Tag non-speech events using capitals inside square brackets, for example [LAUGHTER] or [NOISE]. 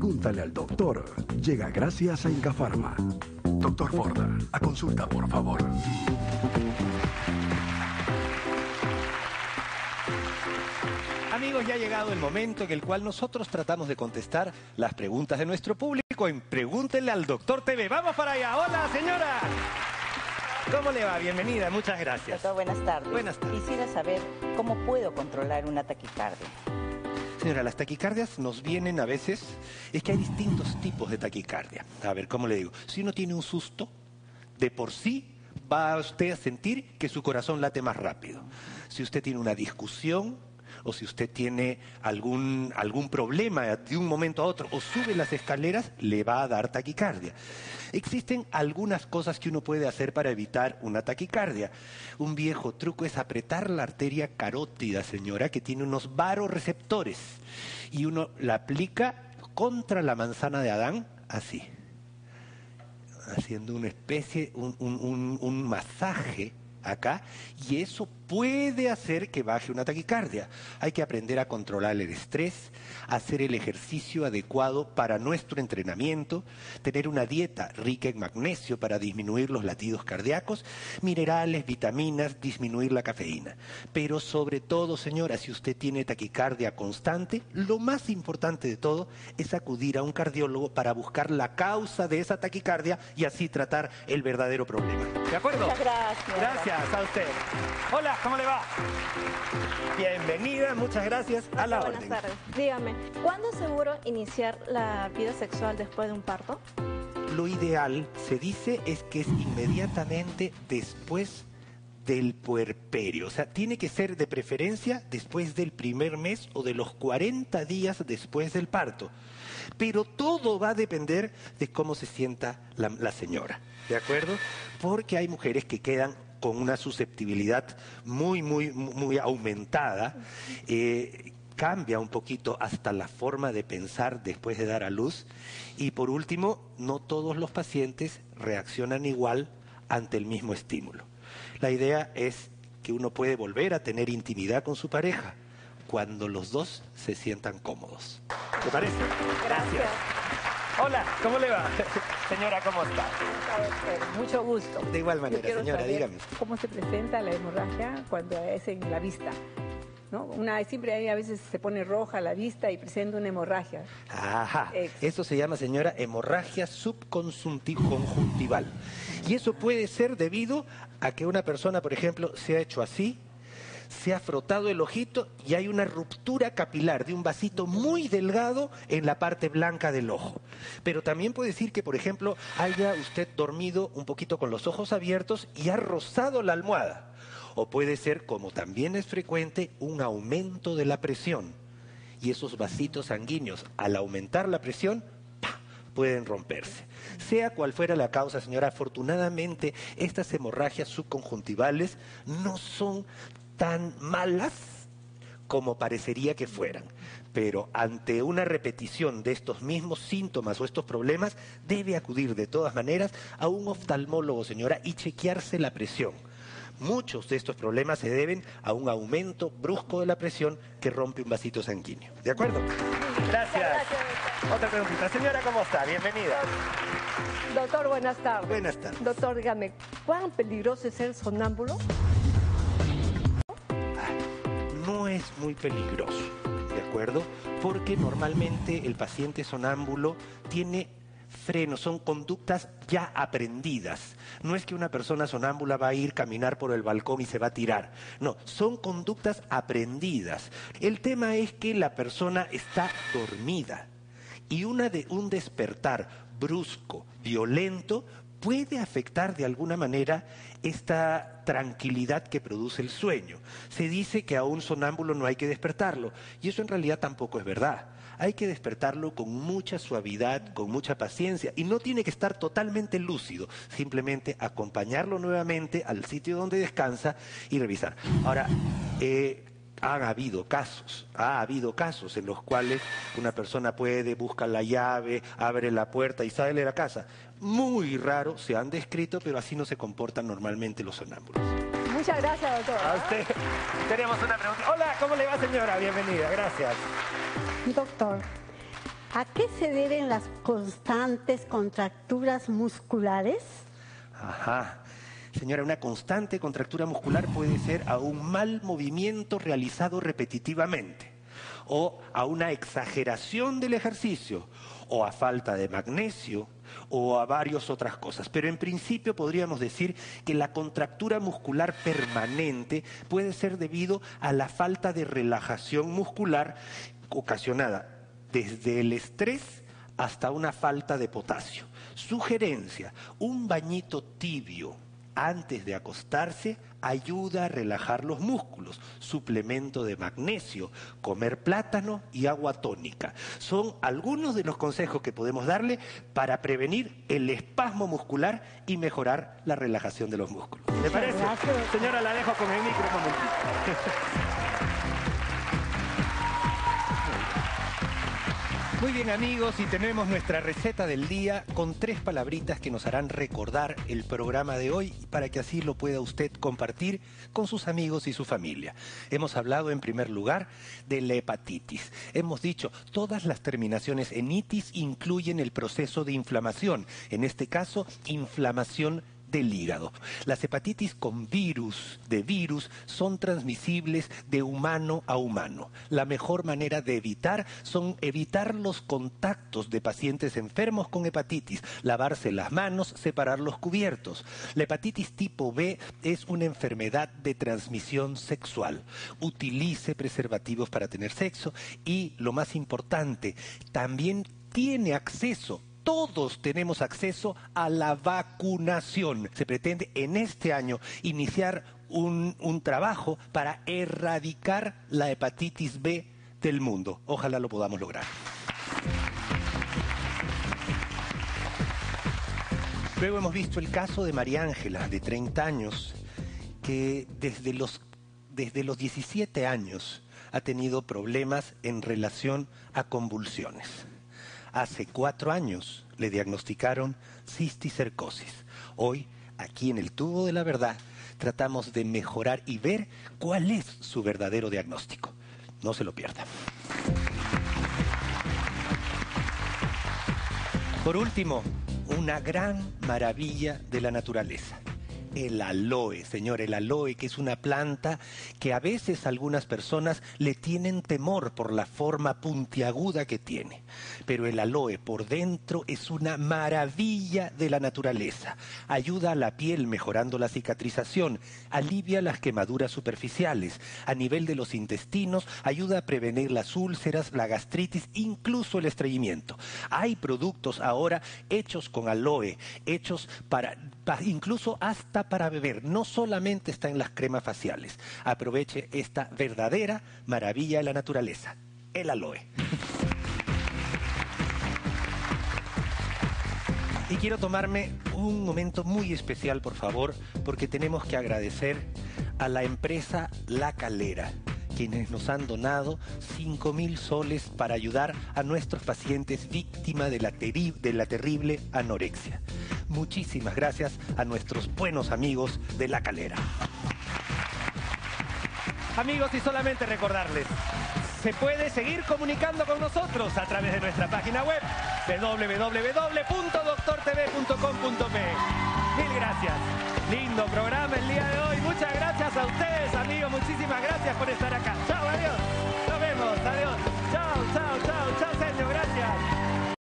Pregúntale al doctor. Llega gracias a Incafarma. Doctor Forda, a consulta, por favor. Amigos, ya ha llegado el momento en el cual nosotros tratamos de contestar las preguntas de nuestro público en Pregúntenle al Doctor TV. ¡Vamos para allá! ¡Hola, señora! ¿Cómo le va? Bienvenida, muchas gracias. Doctor, buenas tardes. Buenas tardes. Quisiera saber cómo puedo controlar una taquicardia. Señora, las taquicardias nos vienen a veces, es que hay distintos tipos de taquicardia. A ver, ¿cómo le digo? Si uno tiene un susto, de por sí va usted a sentir que su corazón late más rápido. Si usted tiene una discusión o si usted tiene algún, algún problema de un momento a otro o sube las escaleras, le va a dar taquicardia. Existen algunas cosas que uno puede hacer para evitar una taquicardia. Un viejo truco es apretar la arteria carótida, señora, que tiene unos varoreceptores. Y uno la aplica contra la manzana de Adán, así. Haciendo una especie, un, un- un- un masaje acá, y eso puede hacer que baje una taquicardia. Hay que aprender a controlar el estrés, hacer el ejercicio adecuado para nuestro entrenamiento, tener una dieta rica en magnesio para disminuir los latidos cardíacos, minerales, vitaminas, disminuir la cafeína. Pero sobre todo, señora, si usted tiene taquicardia constante, lo más importante de todo es acudir a un cardiólogo para buscar la causa de esa taquicardia y así tratar el verdadero problema. ¿De acuerdo? Muchas gracias. Gracias a usted. Hola, ¿cómo le va? Bienvenida, muchas gracias. A la Buenas orden. tardes. Dígame, ¿cuándo es seguro iniciar la vida sexual después de un parto? Lo ideal, se dice, es que es inmediatamente después del puerperio. O sea, tiene que ser de preferencia después del primer mes o de los 40 días después del parto. Pero todo va a depender de cómo se sienta la, la señora. ¿De acuerdo? Porque hay mujeres que quedan con una susceptibilidad muy, muy, muy aumentada. eh, cambia un poquito hasta la forma de pensar después de dar a luz. Y por último, no todos los pacientes reaccionan igual ante el mismo estímulo. La idea es que uno puede volver a tener intimidad con su pareja cuando los dos se sientan cómodos. ¿Te parece? Gracias. Hola, ¿cómo le va? [LAUGHS] Señora, ¿cómo está? Mucho gusto. De igual manera, señora, dígame. ¿Cómo se presenta la hemorragia cuando es en la vista? ¿No? Una, siempre hay, a veces se pone roja la vista y presenta una hemorragia. Ajá. Ex- Eso se llama, señora, hemorragia subconjuntival. Y eso puede ser debido a que una persona, por ejemplo, se ha hecho así, se ha frotado el ojito y hay una ruptura capilar de un vasito muy delgado en la parte blanca del ojo. Pero también puede decir que, por ejemplo, haya usted dormido un poquito con los ojos abiertos y ha rozado la almohada. O puede ser, como también es frecuente, un aumento de la presión. Y esos vasitos sanguíneos, al aumentar la presión, pueden romperse. Sea cual fuera la causa, señora, afortunadamente estas hemorragias subconjuntivales no son tan malas como parecería que fueran. Pero ante una repetición de estos mismos síntomas o estos problemas, debe acudir de todas maneras a un oftalmólogo, señora, y chequearse la presión. Muchos de estos problemas se deben a un aumento brusco de la presión que rompe un vasito sanguíneo. ¿De acuerdo? Gracias. Otra preguntita. Señora, ¿cómo está? Bienvenida. Doctor, buenas tardes. Buenas tardes. Doctor, dígame, ¿cuán peligroso es ser sonámbulo? No es muy peligroso, ¿de acuerdo? Porque normalmente el paciente sonámbulo tiene frenos, son conductas ya aprendidas. No es que una persona sonámbula va a ir caminar por el balcón y se va a tirar. No, son conductas aprendidas. El tema es que la persona está dormida y una de, un despertar brusco, violento, puede afectar de alguna manera esta tranquilidad que produce el sueño. Se dice que a un sonámbulo no hay que despertarlo, y eso en realidad tampoco es verdad. Hay que despertarlo con mucha suavidad, con mucha paciencia, y no tiene que estar totalmente lúcido, simplemente acompañarlo nuevamente al sitio donde descansa y revisar. Ahora, eh, han habido casos, ha habido casos en los cuales una persona puede, busca la llave, abre la puerta y sale de la casa. Muy raro, se han descrito, pero así no se comportan normalmente los sonámbulos. Muchas gracias, doctor. A usted tenemos una pregunta. Hola, ¿cómo le va señora? Bienvenida, gracias. Doctor, ¿A qué se deben las constantes contracturas musculares? Ajá. Señora, una constante contractura muscular puede ser a un mal movimiento realizado repetitivamente, o a una exageración del ejercicio, o a falta de magnesio, o a varias otras cosas. Pero en principio podríamos decir que la contractura muscular permanente puede ser debido a la falta de relajación muscular ocasionada desde el estrés hasta una falta de potasio. Sugerencia, un bañito tibio antes de acostarse ayuda a relajar los músculos. Suplemento de magnesio, comer plátano y agua tónica. Son algunos de los consejos que podemos darle para prevenir el espasmo muscular y mejorar la relajación de los músculos. ¿Le parece? Señora, la dejo con el micrófono. Muy bien amigos, y tenemos nuestra receta del día con tres palabritas que nos harán recordar el programa de hoy para que así lo pueda usted compartir con sus amigos y su familia. Hemos hablado en primer lugar de la hepatitis. Hemos dicho, todas las terminaciones en itis incluyen el proceso de inflamación, en este caso, inflamación del hígado. Las hepatitis con virus, de virus, son transmisibles de humano a humano. La mejor manera de evitar son evitar los contactos de pacientes enfermos con hepatitis, lavarse las manos, separar los cubiertos. La hepatitis tipo B es una enfermedad de transmisión sexual. Utilice preservativos para tener sexo y, lo más importante, también tiene acceso todos tenemos acceso a la vacunación. Se pretende en este año iniciar un, trabajo para erradicar la hepatitis B del mundo. Ojalá lo podamos lograr. Luego hemos visto el caso de María Ángela, de 30 años, que desde los, desde los 17 años ha tenido problemas en relación a convulsiones. Hace cuatro años le diagnosticaron cisticercosis. Hoy, aquí en el tubo de la verdad, tratamos de mejorar y ver cuál es su verdadero diagnóstico. No se lo pierda. Por último, una gran maravilla de la naturaleza el aloe, señor, el aloe, que es una planta que a veces algunas personas le tienen temor por la forma puntiaguda que tiene. Pero el aloe por dentro es una maravilla de la naturaleza. Ayuda a la piel mejorando la cicatrización, alivia las quemaduras superficiales. A nivel de los intestinos, ayuda a prevenir las úlceras, la gastritis, incluso el estreñimiento. Hay productos ahora hechos con aloe, hechos para incluso hasta para beber. No solamente está en las cremas faciales. Aproveche esta verdadera maravilla de la naturaleza, el aloe. Y quiero tomarme un momento muy especial, por favor, porque tenemos que agradecer a la empresa La Calera quienes nos han donado 5 mil soles para ayudar a nuestros pacientes víctimas de la, de la terrible anorexia. Muchísimas gracias a nuestros buenos amigos de La Calera. Amigos, y solamente recordarles, se puede seguir comunicando con nosotros a través de nuestra página web www.doctortv.com.pe. Mil gracias. Lindo programa el día de hoy. Muchas gracias a ustedes, amigos. Muchísimas gracias por estar acá.